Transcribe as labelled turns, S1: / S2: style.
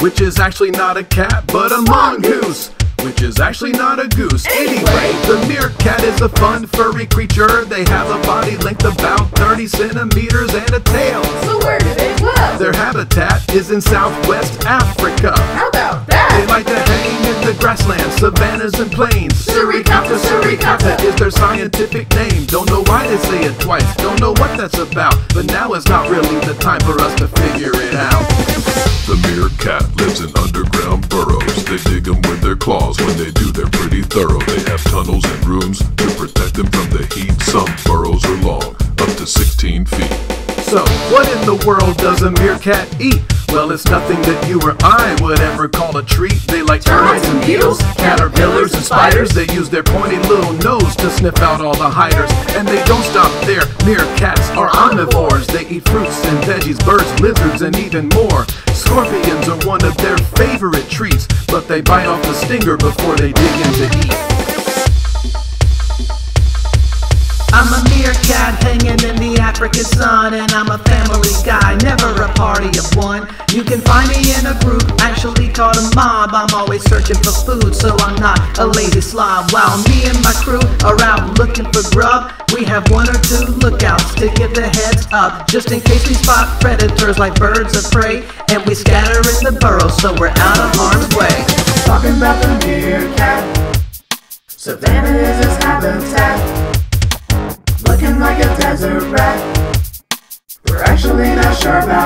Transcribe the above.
S1: which is actually not a cat, but a mongoose. Which is actually not a goose. Anyway, the meerkat is a fun furry creature. They have a body length about 30 centimeters and a tail.
S2: So where do they live?
S1: Their habitat is in southwest Africa.
S2: How about that?
S1: They like to hang in the grasslands, savannas, and plains.
S2: Suricata, suricatta.
S1: is their scientific name. Don't know why they say it twice, don't know what that's about. But now is not really the time for us to figure it out.
S3: The meerkat lives in underground burrows. They dig them with their claws. When they do, they're pretty thorough. They have tunnels and rooms to protect them from the heat. Some burrows are long, up to 16 feet.
S1: So, what in the world does a meerkat eat? Well, it's nothing that you or I would ever call a treat. They like termites and beetles, caterpillars and spiders. They use their pointy little nose to sniff out all the hiders. And they don't stop there. Meerkats are omnivores. They eat fruits and veggies, birds, lizards, and even more. Scorpions are one of their favorite treats, but they bite off the stinger before they dig in to eat.
S4: I'm a meerkat hanging in the African sun, and I'm a family guy, never a party of one. You can find me in a group, actually called a mob. I'm always searching for food, so I'm not a lazy slob. While me and my crew are out looking for grub, we have one or two lookouts to get the heads up, just in case we spot predators like birds of prey, and we scatter in the burrows, so we're out of harm's way.
S5: Talking about the meerkat. Savannah is his habitat. Looking like a desert rat. We're actually not sure about.